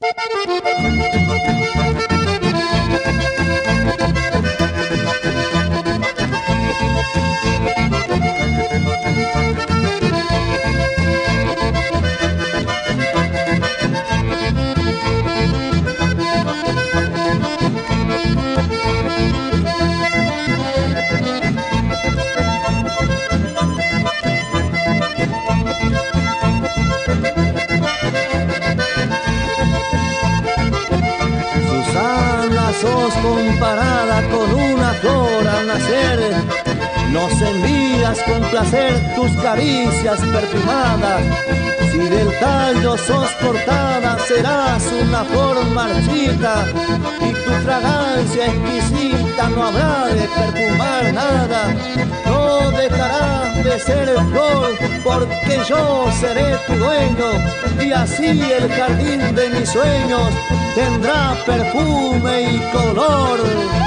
どどどどどどどどどどどどどどどど。Sos comparada con una flor al nacer. Nos envías con placer tus caricias perfumadas. Si del tallo sos cortada, serás una flor marchita y tu fragancia exquisita no habrá de perfumar nada. Ser flor porque yo seré tu dueño y así el jardín de mis sueños tendrá perfume y color.